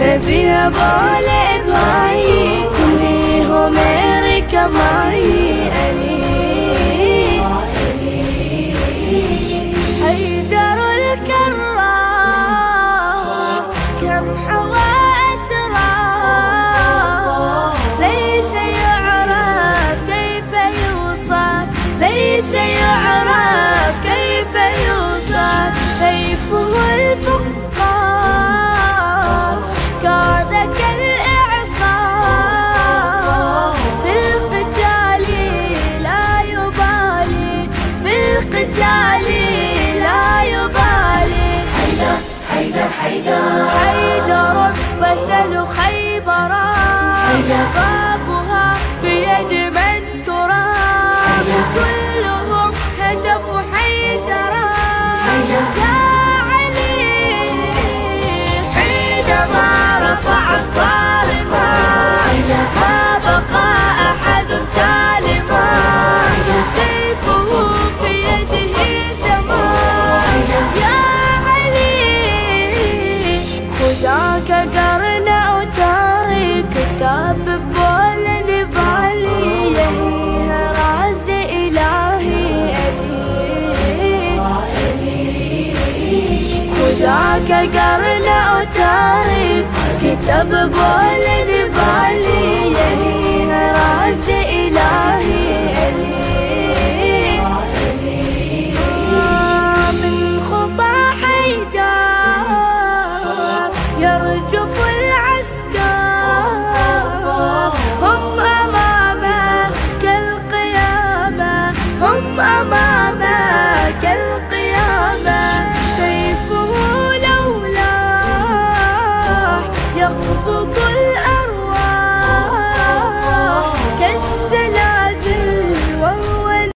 नबी बोले भाई तुम्हें हो मेरी कमाई अली حيدر الكرار كم حوى أسرار ليس يعرف كيف يوصف ليس يعرف كيف يوصف سيفه الفقار مثل خيبرا. بابها في يد من ترى كلهم هدف حيدرا. خداك قرن أوتاري كتاب بول نبالي يهيها راز إلهي من حيدر يرجف العسكر هم أمامه كالقيامة هم أمامه your